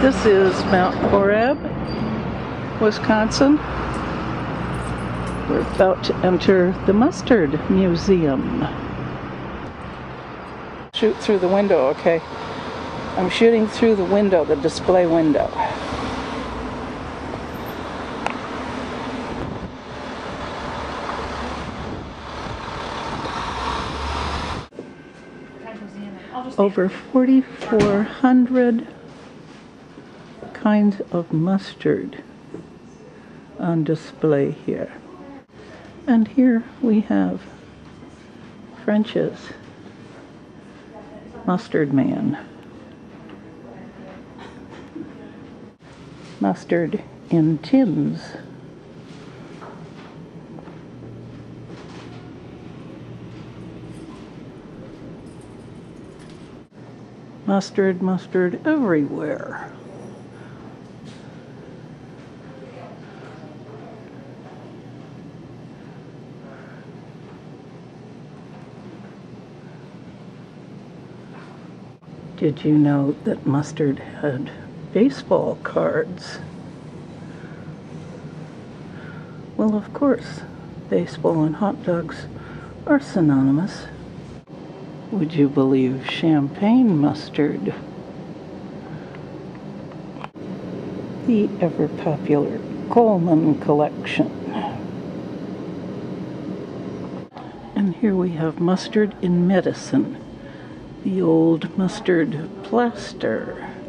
This is Mount Horeb, Wisconsin. We're about to enter the Mustard Museum. Shoot through the window, okay? I'm shooting through the window, the display window. Over 4,400 kinds of mustard on display here. And here we have French's Mustard Man. Mustard in tins. Mustard, mustard everywhere. Did you know that mustard had baseball cards? Well, of course, baseball and hot dogs are synonymous. Would you believe champagne mustard? The ever popular Colman collection. And here we have mustard in medicine the old mustard plaster.